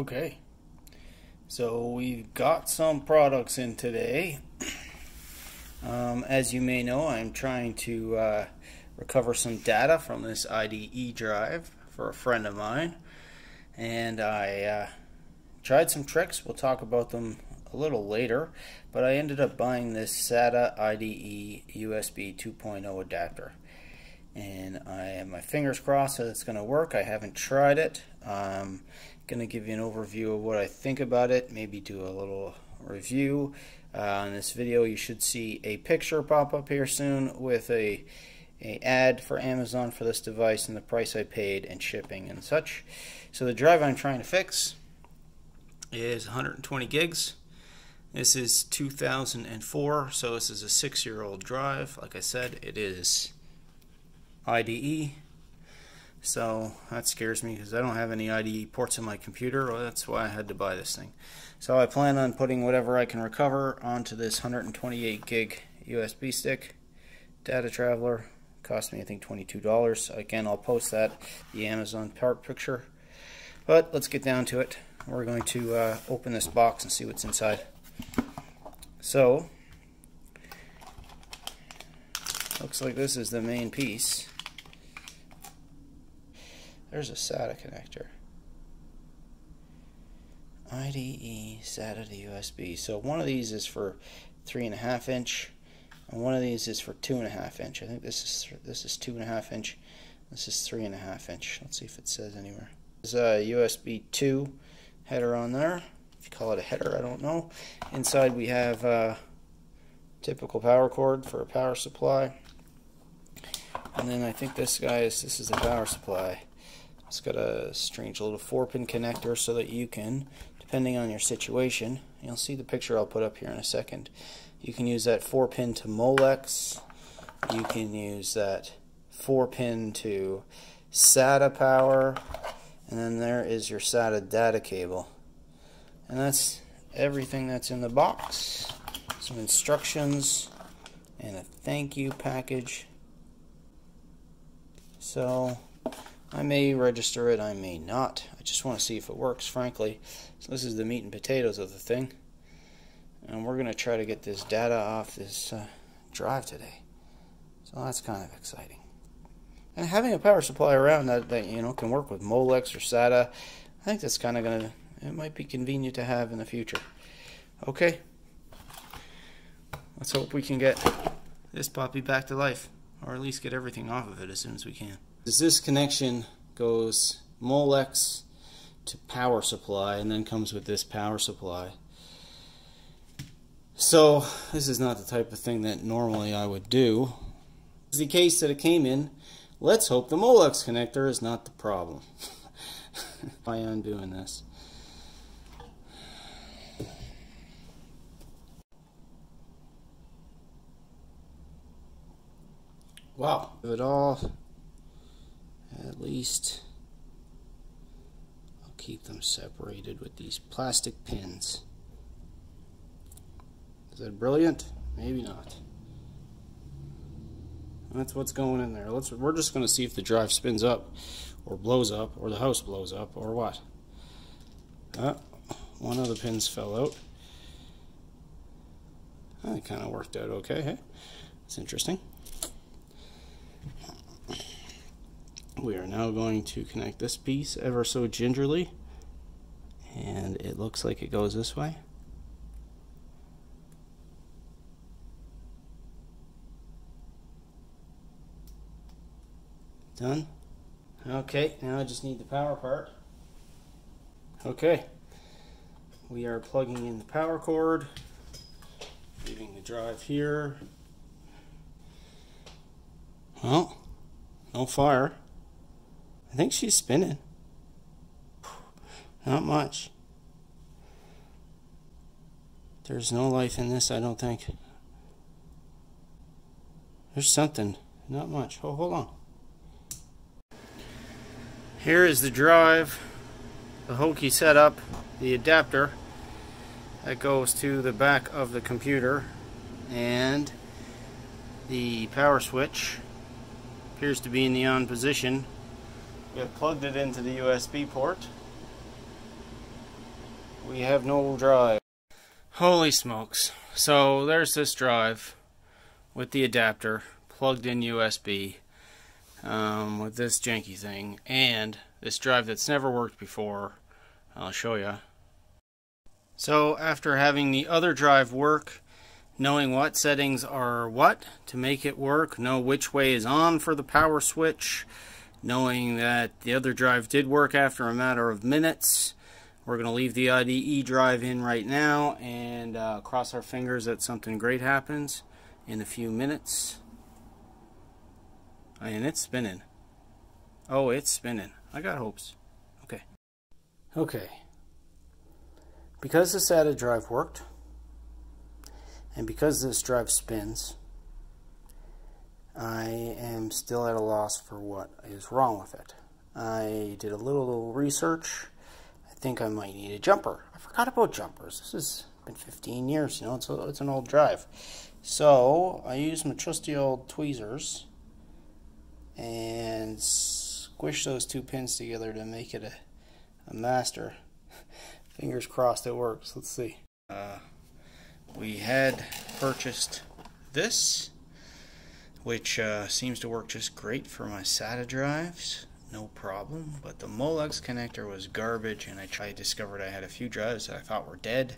Okay, so we've got some products in today. Um, as you may know, I'm trying to uh, recover some data from this IDE drive for a friend of mine, and I uh, tried some tricks. We'll talk about them a little later, but I ended up buying this SATA IDE USB 2.0 adapter. And I have my fingers crossed that it's going to work. I haven't tried it. I'm going to give you an overview of what I think about it, maybe do a little review. Uh, this video, you should see a picture pop up here soon with a, a ad for Amazon for this device and the price I paid and shipping and such. So the drive I'm trying to fix is 120 gigs. This is 2004, so this is a six-year-old drive. Like I said, it is IDE. So that scares me because I don't have any IDE ports in my computer. Well, that's why I had to buy this thing. So I plan on putting whatever I can recover onto this 128 gig USB stick. Data Traveler cost me I think $22. Again, I'll post that the Amazon part picture. But let's get down to it. We're going to uh, open this box and see what's inside. So, looks like this is the main piece. There's a SATA connector. IDE SATA to USB. So one of these is for three and a half inch, and one of these is for two and a half inch. I think this is this is two and a half inch. This is three and a half inch. Let's see if it says anywhere. There's a USB 2 header on there. If you call it a header, I don't know. Inside we have a typical power cord for a power supply. And then I think this guy is this is the power supply. It's got a strange little four pin connector so that you can, depending on your situation, you'll see the picture I'll put up here in a second. You can use that four pin to Molex. You can use that four pin to SATA power. And then there is your SATA data cable. And that's everything that's in the box. Some instructions and a thank you package. So I may register it, I may not. I just want to see if it works, frankly. So this is the meat and potatoes of the thing. And we're going to try to get this data off this uh, drive today. So that's kind of exciting. And having a power supply around that, that you know can work with Molex or SATA, I think that's kind of going to, it might be convenient to have in the future. Okay. Let's hope we can get this puppy back to life, or at least get everything off of it as soon as we can. This connection goes Molex to power supply and then comes with this power supply. So this is not the type of thing that normally I would do. It's the case that it came in. Let's hope the Molex connector is not the problem. I am doing this. Wow. It all least I'll keep them separated with these plastic pins. Is that brilliant? Maybe not. That's what's going in there. Let's we're just going to see if the drive spins up or blows up or the house blows up or what. Uh, one of the pins fell out. That kind of worked out okay. Hey? It's interesting. We are now going to connect this piece ever so gingerly and it looks like it goes this way. Done. Okay, now I just need the power part. Okay, we are plugging in the power cord, leaving the drive here. Well, no fire. I think she's spinning. Not much. There's no life in this, I don't think. There's something. Not much. Oh, hold on. Here is the drive, the hokey setup, the adapter that goes to the back of the computer, and the power switch appears to be in the on position we have plugged it into the USB port. we have no drive. Holy smokes. So there's this drive with the adapter plugged in USB um, with this janky thing and this drive that's never worked before. I'll show you. So after having the other drive work, knowing what settings are what to make it work, know which way is on for the power switch, knowing that the other drive did work after a matter of minutes. We're going to leave the IDE drive in right now and uh, cross our fingers that something great happens in a few minutes. And it's spinning. Oh, it's spinning. I got hopes. Okay. Okay. Because the SATA drive worked, and because this drive spins, I am still at a loss for what is wrong with it. I did a little, little research. I think I might need a jumper. I forgot about jumpers. This has been 15 years, you know, it's, a, it's an old drive. So I used my trusty old tweezers and squish those two pins together to make it a, a master. Fingers crossed it works. Let's see. Uh, we had purchased this, which uh, seems to work just great for my SATA drives. No problem. But the Molex connector was garbage, and I tried discovered I had a few drives that I thought were dead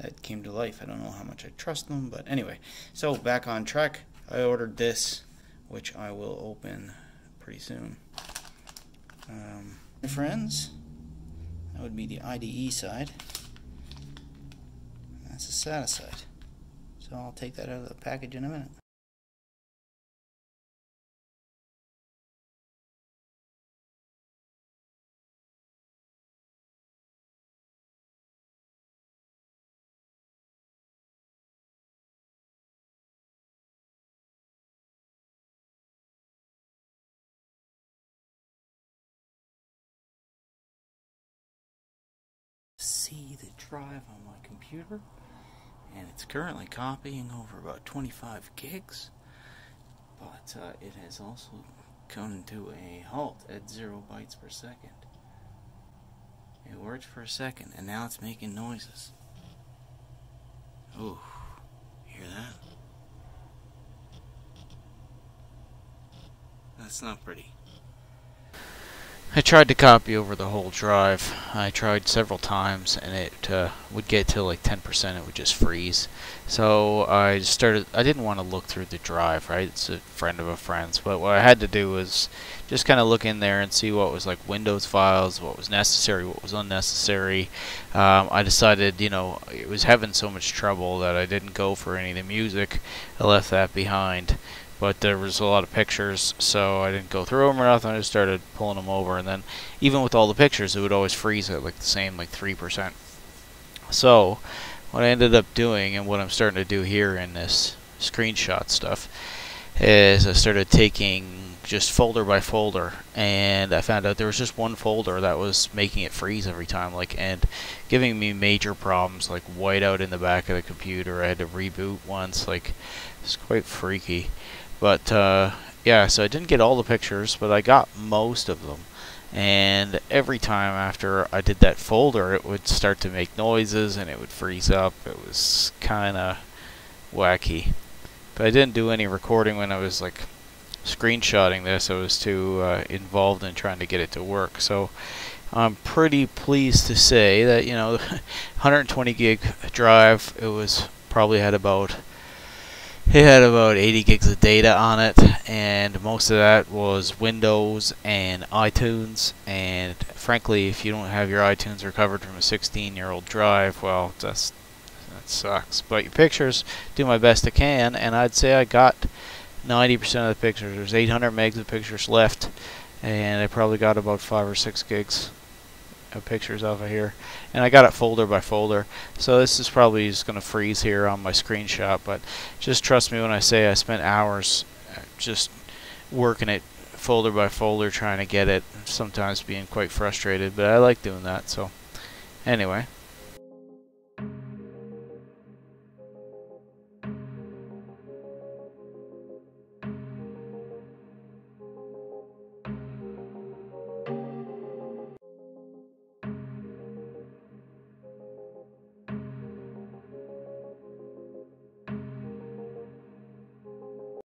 that came to life. I don't know how much I trust them, but anyway. So back on track. I ordered this, which I will open pretty soon. Um, friends, that would be the IDE side. That's the SATA side. So I'll take that out of the package in a minute. See the drive on my computer and it's currently copying over about 25 gigs but uh, it has also come to a halt at 0 bytes per second. It worked for a second and now it's making noises. Oh hear that? That's not pretty I tried to copy over the whole drive. I tried several times and it uh, would get to like 10% it would just freeze. So I started, I didn't want to look through the drive, right? It's a friend of a friend's. But what I had to do was just kind of look in there and see what was like Windows files, what was necessary, what was unnecessary. Um, I decided, you know, it was having so much trouble that I didn't go for any of the music. I left that behind but there was a lot of pictures, so I didn't go through them or nothing. I just started pulling them over, and then even with all the pictures, it would always freeze at like the same, like 3%. So, what I ended up doing, and what I'm starting to do here in this screenshot stuff, is I started taking just folder by folder, and I found out there was just one folder that was making it freeze every time, like, and giving me major problems, like whiteout in the back of the computer. I had to reboot once, like, it's quite freaky. But uh, yeah, so I didn't get all the pictures, but I got most of them. And every time after I did that folder, it would start to make noises and it would freeze up. It was kind of wacky. But I didn't do any recording when I was like screenshotting this. I was too uh, involved in trying to get it to work. So I'm pretty pleased to say that, you know, 120 gig drive, it was probably had about it had about 80 gigs of data on it, and most of that was Windows and iTunes. And frankly, if you don't have your iTunes recovered from a 16-year-old drive, well, that's that sucks. But your pictures, do my best I can, and I'd say I got 90% of the pictures. There's 800 megs of pictures left, and I probably got about five or six gigs pictures off of here. And I got it folder by folder. So this is probably just gonna freeze here on my screenshot but just trust me when I say I spent hours uh, just working it folder by folder trying to get it sometimes being quite frustrated but I like doing that so anyway